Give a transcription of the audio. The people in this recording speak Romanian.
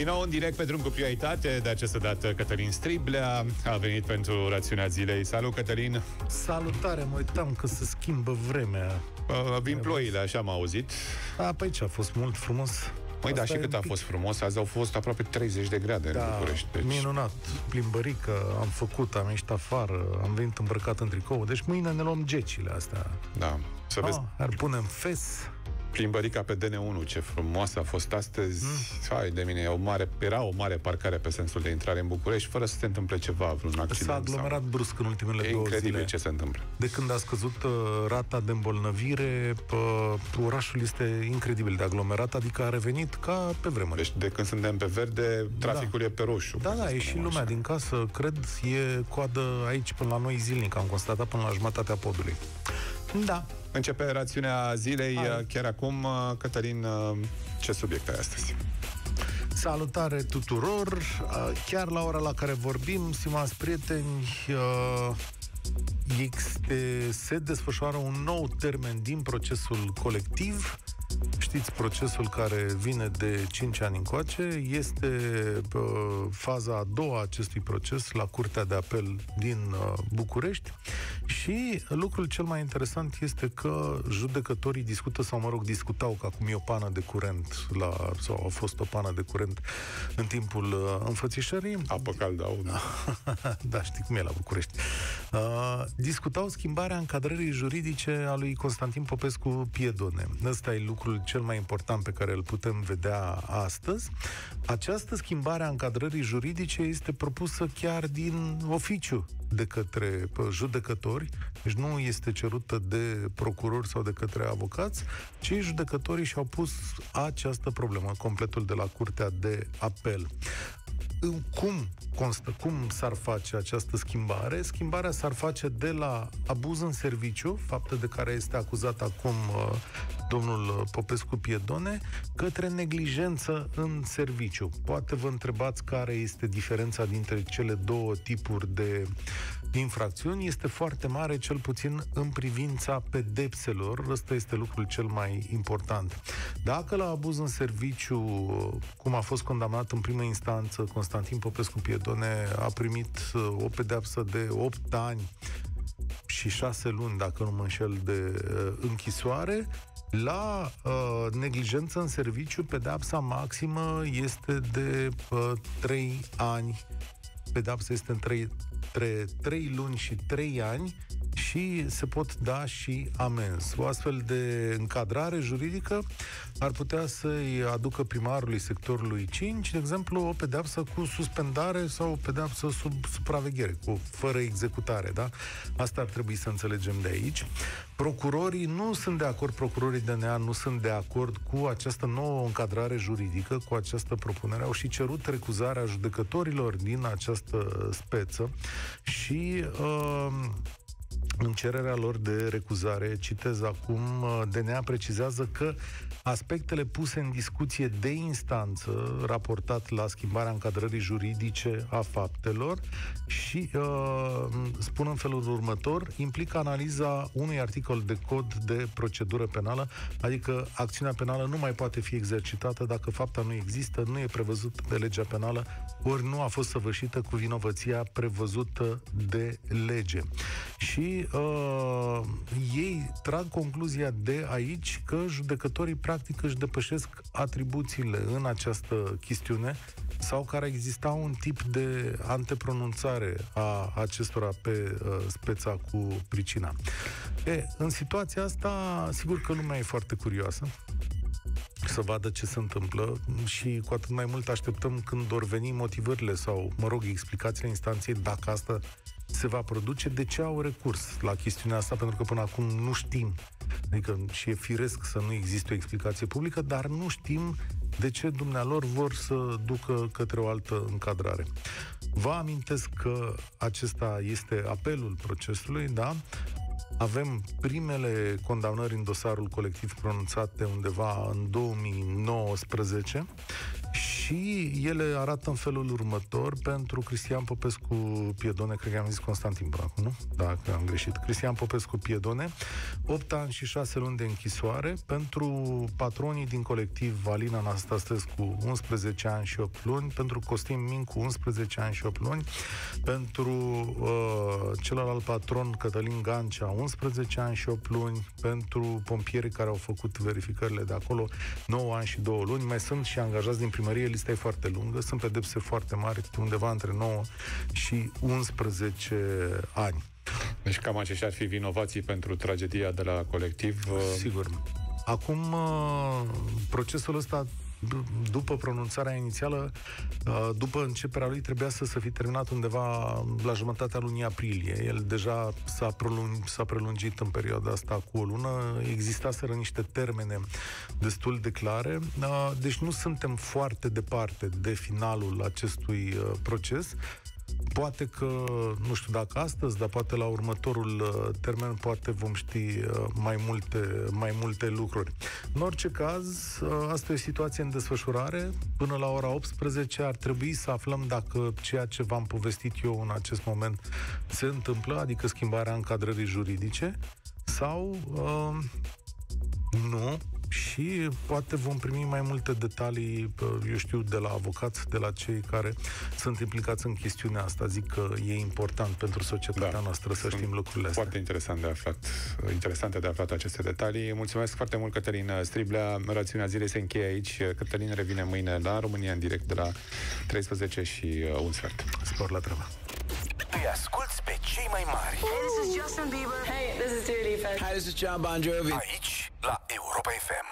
Din nou în direct pe drum cu prioritate, de această dată Cătălin Striblea a venit pentru rațiunea zilei. Salut, Cătălin! Salutare, mă uitam că se schimbă vremea. Uh, vin ploile, așa am auzit. A, pe aici a fost mult frumos. Măi, da, și cât a fost frumos? Azi au fost aproape 30 de grade da, în București. Deci... Minunat. Plimbărică am făcut, am ieșit afară, am venit îmbrăcat în tricou. Deci mâine ne luăm gecile astea. Da. Să vezi. Ah, ar punem fes. Plimbărica pe DN1, ce frumoasă a fost astăzi. Mm. Hai de mine, o mare, era o mare parcare pe sensul de intrare în București, fără să se întâmple ceva, vreun accident. S-a aglomerat sau... brusc în ultimele e două incredibil zile. ce se întâmplă. De când a scăzut uh, rata de îmbolnăvire, uh, orașul este incredibil de aglomerat, adică a revenit ca pe vremuri. Deci de când suntem pe verde, traficul da. e pe roșu. Da, da, e și lumea așa. din casă, cred, e coadă aici până la noi zilnic, am constatat până la jumătatea podului. Da, Începe rațiunea zilei Hai. chiar acum. Cătălin, ce subiect ai astăzi? Salutare tuturor! Chiar la ora la care vorbim, stimați prieteni, este, se desfășoară un nou termen din procesul colectiv Știți, procesul care vine de 5 ani încoace este uh, faza a doua a acestui proces la Curtea de Apel din uh, București și lucrul cel mai interesant este că judecătorii discută, sau mă rog, discutau că acum e o pană de curent, la, sau a fost o pană de curent în timpul uh, înfățișării. Apă caldă au. da, știi cum e la București. Uh, discutau schimbarea încadrării juridice a lui Constantin Popescu Piedone. Ăsta e lucrul cel mai important pe care îl putem vedea astăzi. Această schimbare a încadrării juridice este propusă chiar din oficiu de către judecători, deci nu este cerută de procurori sau de către avocați, ci judecătorii și-au pus această problemă, completul de la Curtea de Apel. Cum constă, cum s-ar face această schimbare? Schimbarea s-ar face de la abuz în serviciu, fapte de care este acuzat acum uh, domnul Popescu Piedone, către neglijență în serviciu. Poate vă întrebați care este diferența dintre cele două tipuri de infracțiuni. Este foarte mare, cel puțin în privința pedepselor. Ăsta este lucrul cel mai important. Dacă la abuz în serviciu, cum a fost condamnat în primă instanță, Constantin Popescu Piedone a primit uh, o pedeapsă de 8 ani și 6 luni, dacă nu mă înșel, de uh, închisoare, la uh, neglijență în serviciu, pedepsa maximă este de uh, 3 ani. Pedepsa este între, între 3 luni și 3 ani și se pot da și amenzi. O astfel de încadrare juridică ar putea să-i aducă primarului sectorului 5, de exemplu, o pedeapsă cu suspendare sau o pedeapsă sub supraveghere, cu fără executare, da? Asta ar trebui să înțelegem de aici. Procurorii nu sunt de acord, procurorii DNA nu sunt de acord cu această nouă încadrare juridică, cu această propunere. Au și cerut recuzarea judecătorilor din această speță și uh, în cererea lor de recuzare, citez acum, DNA precizează că aspectele puse în discuție de instanță, raportat la schimbarea încadrării juridice a faptelor și uh, spun în felul următor, implică analiza unui articol de cod de procedură penală, adică acțiunea penală nu mai poate fi exercitată dacă fapta nu există, nu e prevăzut de legea penală, ori nu a fost săvârșită cu vinovăția prevăzută de lege. Și uh, ei trag concluzia de aici că judecătorii practic își depășesc atribuțiile în această chestiune sau care exista un tip de antepronunțare a acestora pe uh, speța cu pricina. E, în situația asta, sigur că lumea e foarte curioasă să vadă ce se întâmplă și cu atât mai mult așteptăm când vor veni motivările sau, mă rog, explicațiile instanței dacă asta se va produce, de ce au recurs la chestiunea asta, pentru că până acum nu știm. Adică și e firesc să nu existe o explicație publică, dar nu știm de ce dumnealor vor să ducă către o altă încadrare. Vă amintesc că acesta este apelul procesului, da? Avem primele condamnări în dosarul colectiv pronunțate undeva în 2019 și și ele arată în felul următor. Pentru Cristian Popescu Piedone, cred că am zis Constantin până acum, nu? Da, că am greșit. Cristian Popescu Piedone, 8 ani și 6 luni de închisoare, pentru patronii din colectiv Valina Anastasescu 11 ani și 8 luni, pentru Costin Mincu 11 ani și 8 luni, pentru uh, celălalt patron Cătălin Gancea 11 ani și 8 luni, pentru pompierii care au făcut verificările de acolo 9 ani și 2 luni, mai sunt și angajați din primărie, lista e foarte lungă, sunt pedepse foarte mari, undeva între 9 și 11 ani. Deci cam aceștia ar fi vinovații pentru tragedia de la colectiv. Sigur. Acum, uh, procesul ăsta după pronunțarea inițială, uh, după începerea lui, trebuia să, să fi terminat undeva la jumătatea lunii aprilie. El deja s-a, prelung, s-a prelungit în perioada asta cu o lună. Existaseră niște termene destul de clare. Uh, deci nu suntem foarte departe de finalul acestui proces. Poate că, nu știu dacă astăzi, dar poate la următorul uh, termen, poate vom ști uh, mai multe, mai multe lucruri. În orice caz, uh, asta e o situație în desfășurare. Până la ora 18 ar trebui să aflăm dacă ceea ce v-am povestit eu în acest moment se întâmplă, adică schimbarea încadrării juridice, sau uh, nu, și poate vom primi mai multe detalii, eu știu, de la avocați, de la cei care sunt implicați în chestiunea asta. Zic că e important pentru societatea da, noastră să știm lucrurile astea. Foarte interesant de aflat, interesante de aflat aceste detalii. Mulțumesc foarte mult, Cătălin Striblea. Rațiunea zilei se încheie aici. Cătălin revine mâine la România în direct de la 13 și uh, un sfert. Spor la treabă. Îi asculți pe cei mai mari. Hey, this is Justin Bieber. Hey, this is Dua Lipa. Hi, this is John Bon Jovi. Aici, la Europa FM.